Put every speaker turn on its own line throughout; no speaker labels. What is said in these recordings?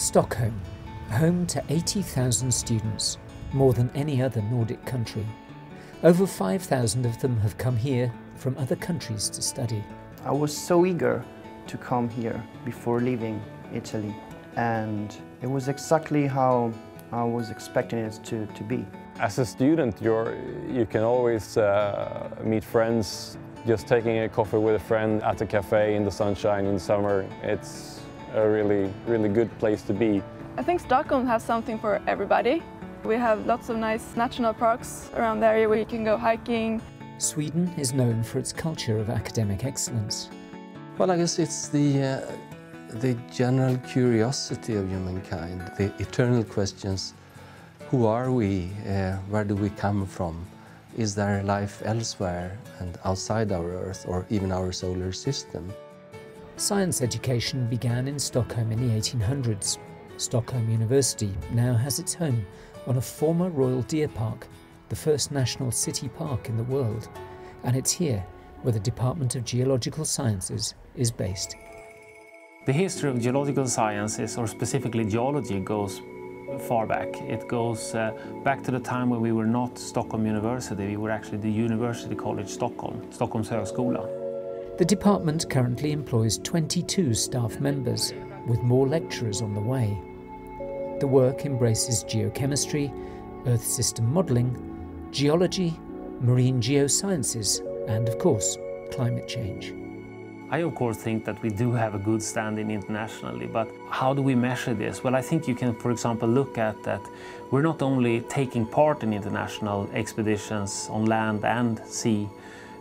Stockholm, home to 80,000 students, more than any other Nordic country. Over 5,000 of them have come here from other countries to study.
I was so eager to come here before leaving Italy and it was exactly how I was expecting it to, to be.
As a student, you're, you can always uh, meet friends just taking a coffee with a friend at a cafe in the sunshine in summer. It's a really, really good place to be.
I think Stockholm has something for everybody. We have lots of nice national parks around the area where you can go hiking.
Sweden is known for its culture of academic excellence.
Well, I guess it's the, uh, the general curiosity of humankind, the eternal questions. Who are we? Uh, where do we come from? Is there life elsewhere and outside our Earth or even our solar system?
Science education began in Stockholm in the 1800s. Stockholm University now has its home on a former royal deer park, the first national city park in the world, and it's here where the Department of Geological Sciences is based.
The history of geological sciences, or specifically geology, goes far back. It goes uh, back to the time when we were not Stockholm University, we were actually the University College Stockholm, Stockholms högskola.
The department currently employs 22 staff members, with more lecturers on the way. The work embraces geochemistry, Earth system modelling, geology, marine geosciences, and of course, climate change.
I of course think that we do have a good standing internationally, but how do we measure this? Well, I think you can, for example, look at that we're not only taking part in international expeditions on land and sea,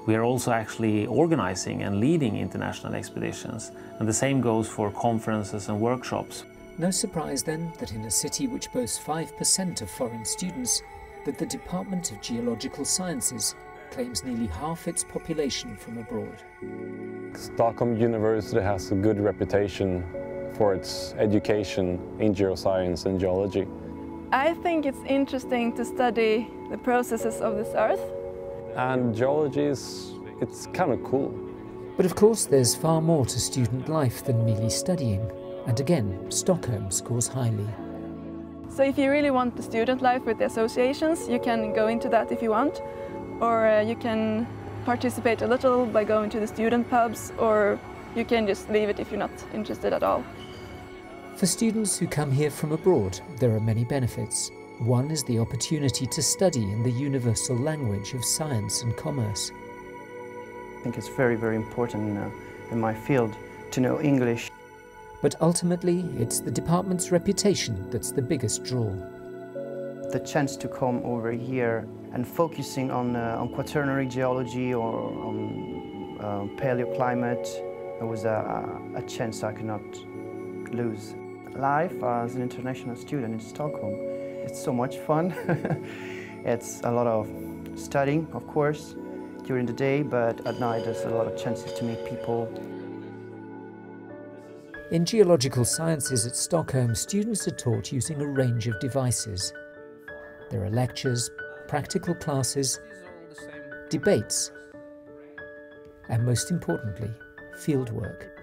we are also actually organizing and leading international expeditions. And the same goes for conferences and workshops.
No surprise then that in a city which boasts 5% of foreign students, that the Department of Geological Sciences claims nearly half its population from abroad.
Stockholm University has a good reputation for its education in geoscience and geology.
I think it's interesting to study the processes of this earth.
And geology is, it's kind of cool.
But of course there's far more to student life than merely studying. And again, Stockholm scores highly.
So if you really want the student life with the associations, you can go into that if you want or uh, you can participate a little by going to the student pubs or you can just leave it if you're not interested at all.
For students who come here from abroad, there are many benefits. One is the opportunity to study in the universal language of science and commerce.
I think it's very, very important uh, in my field to know English.
But ultimately, it's the department's reputation that's the biggest draw.
The chance to come over here and focusing on, uh, on quaternary geology or on uh, paleoclimate, it was a, a chance I could not lose. Life as an international student in Stockholm, it's so much fun. it's a lot of studying, of course, during the day, but at night there's a lot of chances to meet people.
In geological sciences at Stockholm, students are taught using a range of devices. There are lectures, practical classes, debates, and most importantly, fieldwork.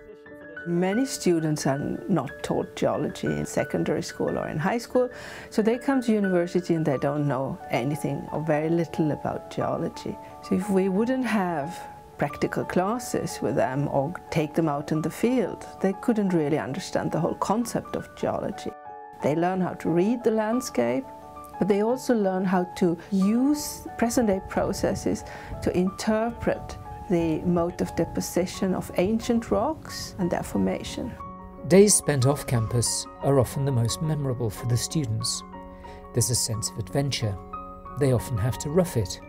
Many students are not taught geology in secondary school or in high school, so they come to university and they don't know anything or very little about geology. So if we wouldn't have practical classes with them or take them out in the field, they couldn't really understand the whole concept of geology. They learn how to read the landscape, but they also learn how to use present-day processes to interpret the mode of deposition of ancient rocks and their formation.
Days spent off campus are often the most memorable for the students. There's a sense of adventure. They often have to rough it.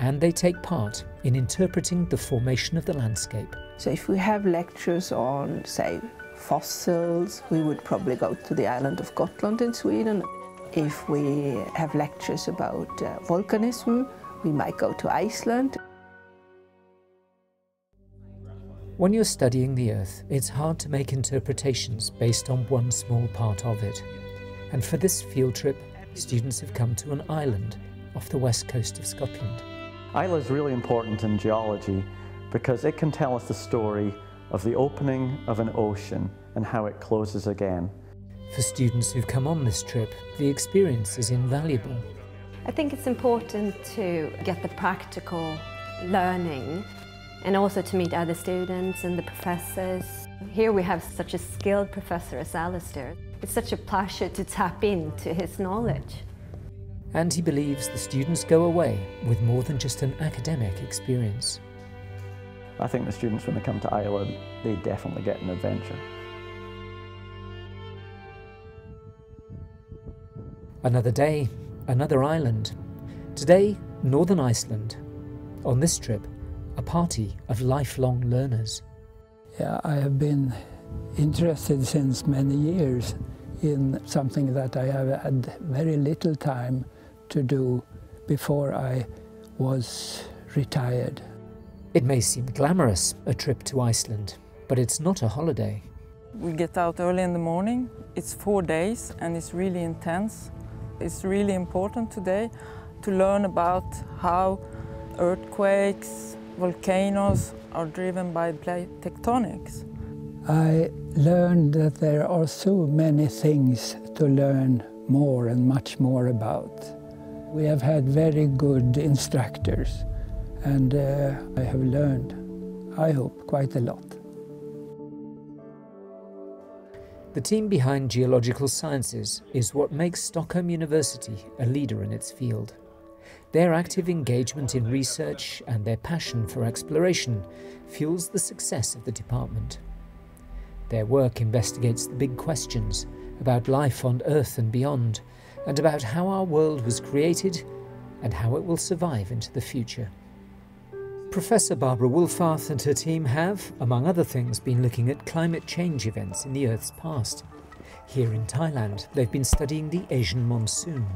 And they take part in interpreting the formation of the landscape.
So if we have lectures on, say, fossils, we would probably go to the island of Gotland in Sweden if we have lectures about uh, volcanism, we might go to Iceland.
When you're studying the Earth, it's hard to make interpretations based on one small part of it. And for this field trip, students have come to an island off the west coast of Scotland.
Islay is really important in geology because it can tell us the story of the opening of an ocean and how it closes again.
For students who've come on this trip, the experience is invaluable.
I think it's important to get the practical learning and also to meet other students and the professors. Here we have such a skilled professor as Alistair. It's such a pleasure to tap into his knowledge.
And he believes the students go away with more than just an academic experience.
I think the students, when they come to Ireland, they definitely get an adventure.
Another day, another island. Today, Northern Iceland. On this trip, a party of lifelong learners.
Yeah, I have been interested since many years in something that I have had very little time to do before I was retired.
It may seem glamorous, a trip to Iceland, but it's not a holiday.
We get out early in the morning. It's four days and it's really intense. It's really important today to learn about how earthquakes, volcanoes are driven by plate tectonics.
I learned that there are so many things to learn more and much more about. We have had very good instructors and uh, I have learned, I hope, quite a lot.
The team behind Geological Sciences is what makes Stockholm University a leader in its field. Their active engagement in research and their passion for exploration fuels the success of the department. Their work investigates the big questions about life on Earth and beyond, and about how our world was created and how it will survive into the future. Professor Barbara Wohlfarth and her team have, among other things, been looking at climate change events in the Earth's past. Here in Thailand, they've been studying the Asian monsoon.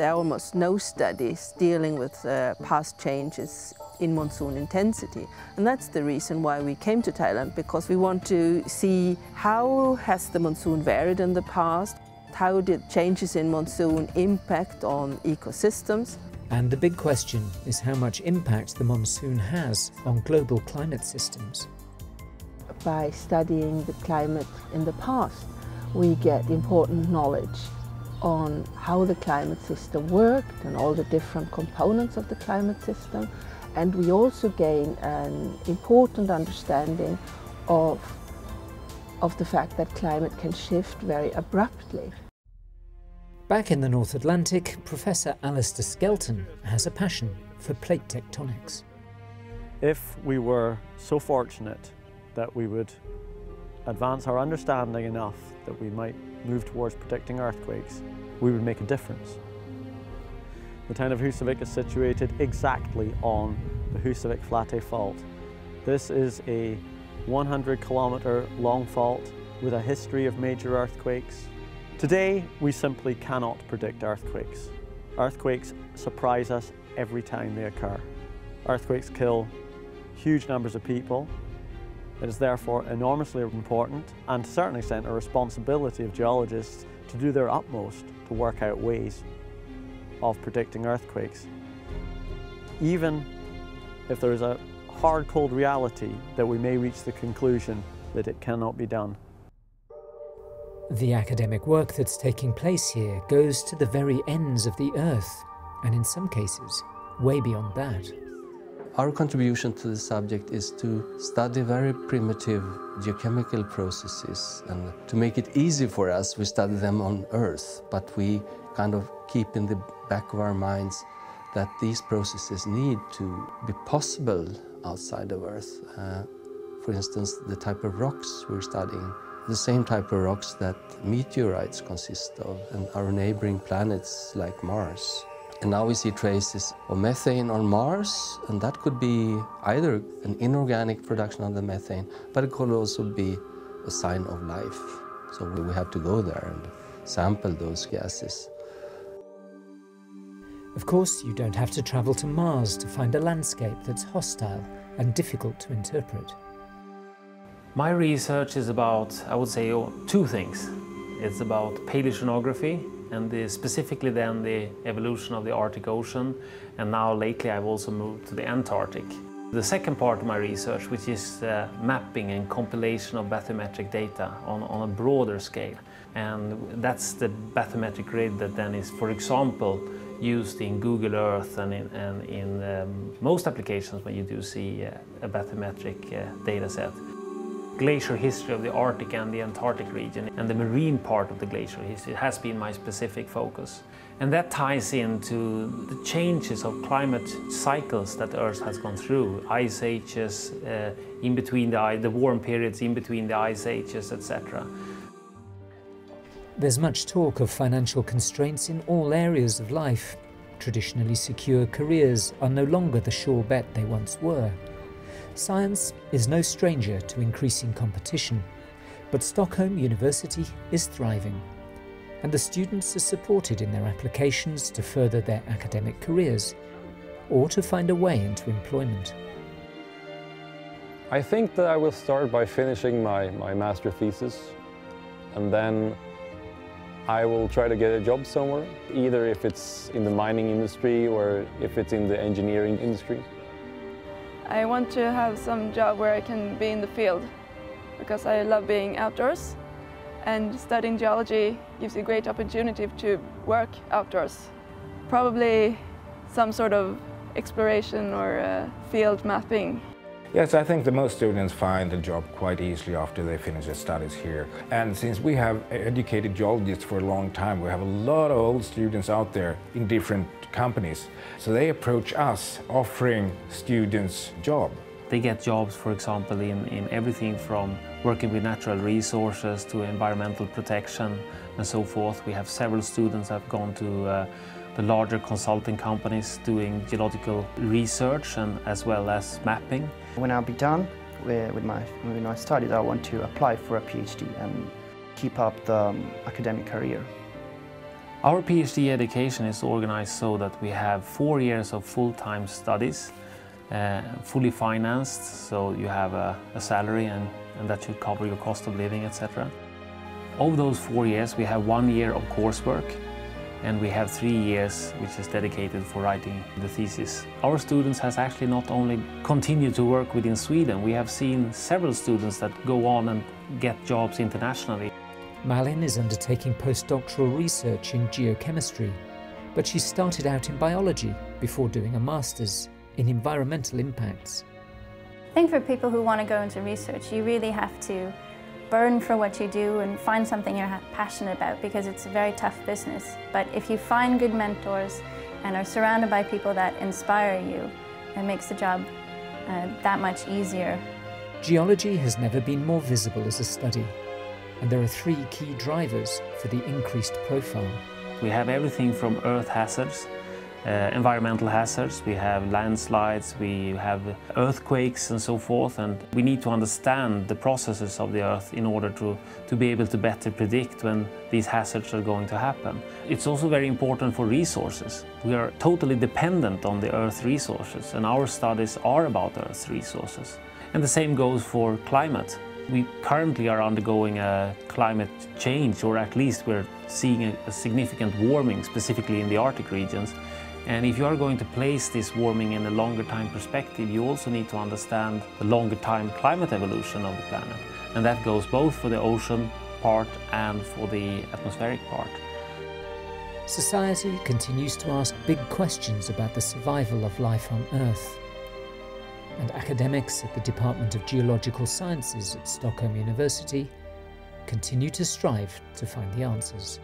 There are almost no studies dealing with uh, past changes in monsoon intensity. And that's the reason why we came to Thailand, because we want to see how has the monsoon varied in the past, how did changes in monsoon impact on ecosystems,
and the big question is how much impact the monsoon has on global climate systems.
By studying the climate in the past, we get important knowledge on how the climate system worked and all the different components of the climate system. And we also gain an important understanding of, of the fact that climate can shift very abruptly.
Back in the North Atlantic, Professor Alistair Skelton has a passion for plate tectonics.
If we were so fortunate that we would advance our understanding enough that we might move towards predicting earthquakes, we would make a difference. The town of Husavik is situated exactly on the Husavik Flatey Fault. This is a 100 kilometre long fault with a history of major earthquakes Today, we simply cannot predict earthquakes. Earthquakes surprise us every time they occur. Earthquakes kill huge numbers of people. It is therefore enormously important and to a certain extent a responsibility of geologists to do their utmost to work out ways of predicting earthquakes. Even if there is a hard cold reality that we may reach the conclusion that it cannot be done.
The academic work that's taking place here goes to the very ends of the Earth, and in some cases, way beyond that.
Our contribution to the subject is to study very primitive geochemical processes and to make it easy for us, we study them on Earth, but we kind of keep in the back of our minds that these processes need to be possible outside of Earth. Uh, for instance, the type of rocks we're studying the same type of rocks that meteorites consist of and our neighboring planets like Mars. And now we see traces of methane on Mars, and that could be either an inorganic production of the methane, but it could also be a sign of life. So we have to go there and sample those gases.
Of course, you don't have to travel to Mars to find a landscape that's hostile and difficult to interpret.
My research is about, I would say, two things. It's about paleoceanography and the, specifically then the evolution of the Arctic Ocean and now lately I've also moved to the Antarctic. The second part of my research, which is uh, mapping and compilation of bathymetric data on, on a broader scale. And that's the bathymetric grid that then is, for example, used in Google Earth and in, and in um, most applications when you do see uh, a bathymetric uh, data set. Glacier history of the Arctic and the Antarctic region and the marine part of the glacial history has been my specific focus. And that ties into the changes of climate cycles that Earth has gone through, ice ages, uh, in between the, the warm periods, in between the ice ages, etc.
There's much talk of financial constraints in all areas of life. Traditionally secure careers are no longer the sure bet they once were. Science is no stranger to increasing competition, but Stockholm University is thriving, and the students are supported in their applications to further their academic careers or to find a way into employment.
I think that I will start by finishing my, my master thesis and then I will try to get a job somewhere, either if it's in the mining industry or if it's in the engineering industry.
I want to have some job where I can be in the field because I love being outdoors and studying geology gives you a great opportunity to work outdoors. Probably some sort of exploration or uh, field mapping.
Yes, I think the most students find a job quite easily after they finish their studies here. And since we have educated geologists for a long time, we have a lot of old students out there in different companies. So they approach us offering students job.
They get jobs, for example, in, in everything from working with natural resources to environmental protection and so forth. We have several students that have gone to uh, the larger consulting companies doing geological research and as well as mapping.
When I'll be done with my, with my studies, I want to apply for a PhD and keep up the um, academic career.
Our PhD education is organized so that we have four years of full-time studies, uh, fully financed, so you have a, a salary and, and that should cover your cost of living, etc. Over those four years, we have one year of coursework and we have three years which is dedicated for writing the thesis. Our students has actually not only continued to work within Sweden, we have seen several students that go on and get jobs internationally.
Malin is undertaking postdoctoral research in geochemistry, but she started out in biology before doing a master's in environmental impacts.
I think for people who want to go into research, you really have to burn for what you do and find something you're passionate about because it's a very tough business. But if you find good mentors and are surrounded by people that inspire you, it makes the job uh, that much easier.
Geology has never been more visible as a study and there are three key drivers for the increased profile.
We have everything from earth hazards, uh, environmental hazards, we have landslides, we have earthquakes and so forth and we need to understand the processes of the earth in order to, to be able to better predict when these hazards are going to happen. It's also very important for resources. We are totally dependent on the earth resources and our studies are about earth resources. And the same goes for climate. We currently are undergoing a climate change, or at least we're seeing a, a, significant warming, specifically in the Arctic regions. And if you are going to place this warming in a longer time perspective, you also need to understand the longer time climate evolution of the planet. And that goes both for the ocean part and for the atmospheric part.
Society continues to ask big questions about the survival of life on Earth and academics at the Department of Geological Sciences at Stockholm University continue to strive to find the answers.